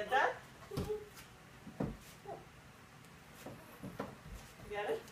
Get that? Get it?